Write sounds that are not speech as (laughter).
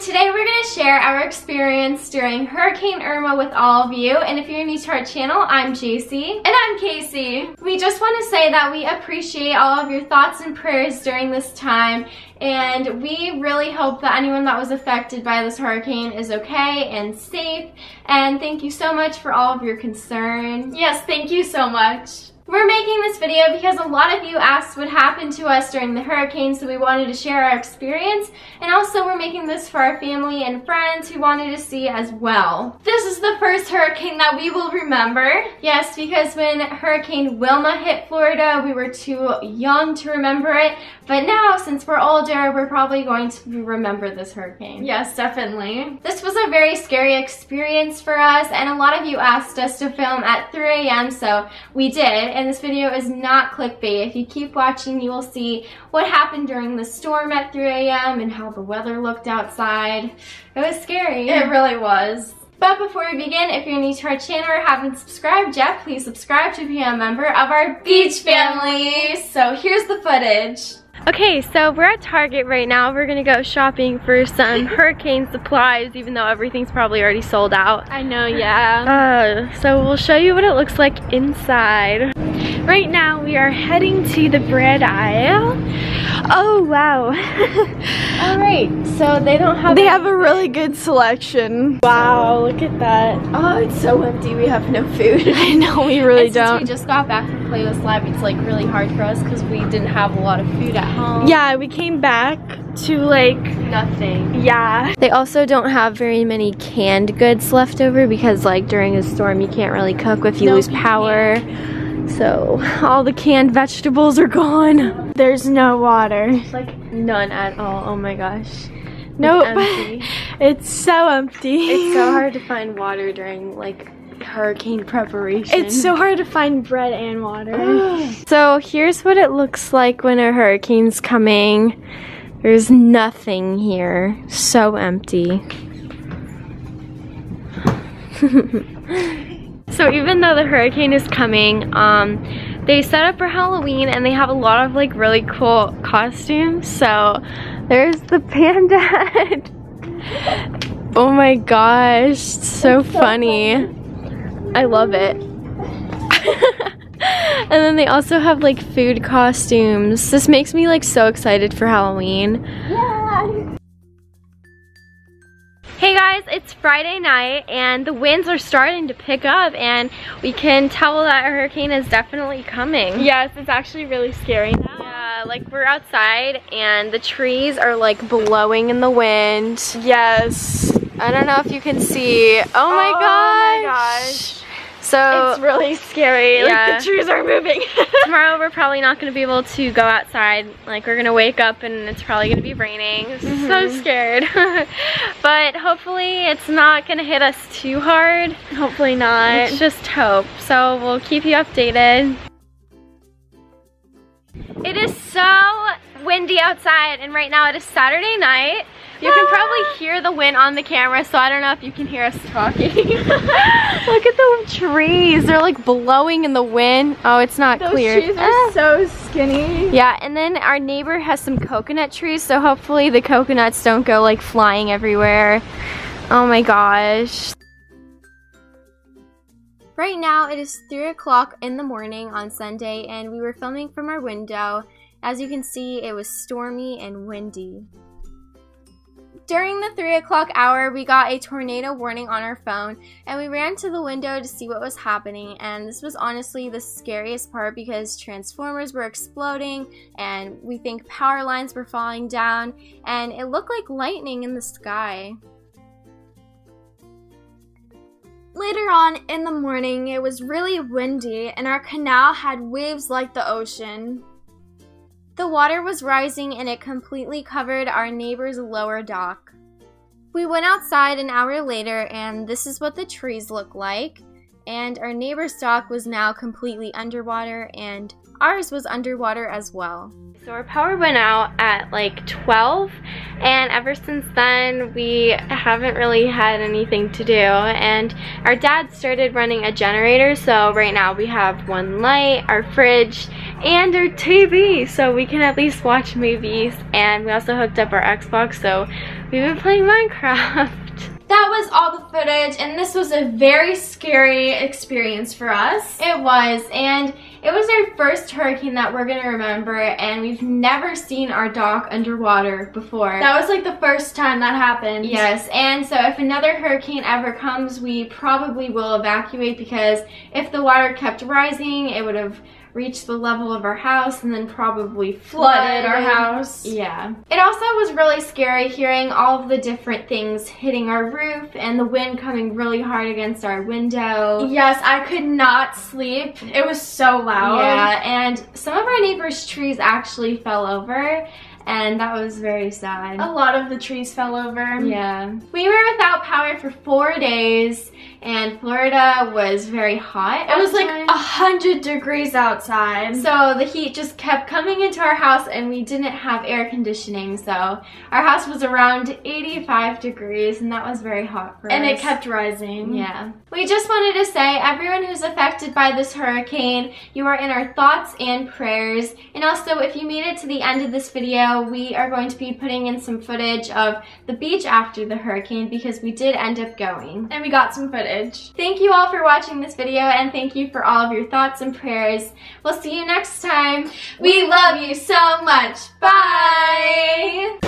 Today we're going to share our experience during Hurricane Irma with all of you. And if you're new to our channel, I'm Jacy. And I'm Kacy. We just want to say that we appreciate all of your thoughts and prayers during this time. And we really hope that anyone that was affected by this hurricane is okay and safe. And thank you so much for all of your concern. Yes, thank you so much. We're making this video because a lot of you asked what happened to us during the hurricane, so we wanted to share our experience. And also we're making this for our family and friends who wanted to see as well. This is the first hurricane that we will remember. Yes, because when Hurricane Wilma hit Florida, we were too young to remember it. But now, since we're older, we're probably going to remember this hurricane. Yes, definitely. This was a very scary experience for us, and a lot of you asked us to film at 3 a.m., so we did and this video is not clickbait. If you keep watching, you will see what happened during the storm at 3 a.m. and how the weather looked outside. It was scary. It really was. But before we begin, if you're new to our channel or haven't subscribed yet, please subscribe to be a member of our beach family. So here's the footage. Okay, so we're at Target right now. We're gonna go shopping for some (laughs) hurricane supplies, even though everything's probably already sold out. I know, yeah. Uh, so we'll show you what it looks like inside. Right now, we are heading to the bread aisle. Oh, wow. (laughs) All right, so they don't have- They have a really good selection. Wow, look at that. Oh, it's so empty. We have no food. (laughs) I know, we really and don't. we just got back from Playlist Live, it's like really hard for us because we didn't have a lot of food at home. Yeah, we came back to like nothing. Yeah. They also don't have very many canned goods left over because like during a storm you can't really cook if you nope, lose power. You so all the canned vegetables are gone. There's no water. Like none at all. Oh my gosh. Nope. (laughs) It's so empty. It's so hard to find water during like hurricane preparation. It's so hard to find bread and water. (sighs) so here's what it looks like when a hurricane's coming. There's nothing here. So empty. (laughs) so even though the hurricane is coming, um, they set up for Halloween and they have a lot of like really cool costumes. So there's the (laughs) panda oh my gosh, so, so funny. funny. I love it. (laughs) and then they also have like food costumes. This makes me like so excited for Halloween. Yeah. Hey guys, it's Friday night and the winds are starting to pick up and we can tell that a hurricane is definitely coming. Yes, it's actually really scary now. Yeah, like we're outside and the trees are like blowing in the wind. Yes. I don't know if you can see. Oh my oh gosh. my gosh. So it's really scary. Yeah. Like the trees are moving. (laughs) Tomorrow we're probably not going to be able to go outside. Like we're going to wake up and it's probably going to be raining. Mm (laughs) -hmm. So Mm-hmm. scared. (laughs) but hopefully it's not going to hit us too hard. Hopefully not. Let's just hope. So we'll keep you updated. It is so windy outside and right now it is Saturday night. You can probably hear the wind on the camera, so I don't know if you can hear us talking. (laughs) Look at the trees. They're like blowing in the wind. Oh, it's not Those clear. Those trees are ah. so skinny. Yeah, and then our neighbor has some coconut trees, so hopefully the coconuts don't go like flying everywhere. Oh my gosh. Right now it is 3 o'clock in the morning on Sunday and we were filming from our window. As you can see, it was stormy and windy. During the 3 o'clock hour, we got a tornado warning on our phone and we ran to the window to see what was happening and this was honestly the scariest part because transformers were exploding and we think power lines were falling down and it looked like lightning in the sky. Later on in the morning, it was really windy and our canal had waves like the ocean. The water was rising and it completely covered our neighbor's lower dock. We went outside an hour later and this is what the trees look like. And our neighbor's dock was now completely underwater and ours was underwater as well. So our power went out at like 12 and ever since then we haven't really had anything to do and our dad started running a generator so right now we have one light, our fridge, and our TV so we can at least watch movies and we also hooked up our Xbox so we've been playing Minecraft. (laughs) That was all the footage, and this was a very scary experience for us. It was, and it was our first hurricane that we're gonna remember, and we've never seen our dock underwater before. That was like the first time that happened. Yes, and so if another hurricane ever comes, we probably will evacuate because if the water kept rising, it would have reached the level of our house and then probably flooded our house. Yeah. It also was really scary hearing all of the different things hitting our roof and the wind coming really hard against our window. Yes, I could not sleep. It was so loud. Yeah, and some of our neighbors' trees actually fell over and that was very sad. A lot of the trees fell over. Yeah. We were without power for four days and Florida was very hot. It was like a hundred degrees outside. So the heat just kept coming into our house and we didn't have air conditioning. So our house was around 85 degrees and that was very hot for and us. And it kept rising. Yeah. We just wanted to say everyone who's affected by this hurricane, you are in our thoughts and prayers. And also if you made it to the end of this video, we are going to be putting in some footage of the beach after the hurricane because we did end up going. And we got some footage. Thank you all for watching this video and thank you for all of your thoughts and prayers. We'll see you next time. We love you so much. Bye!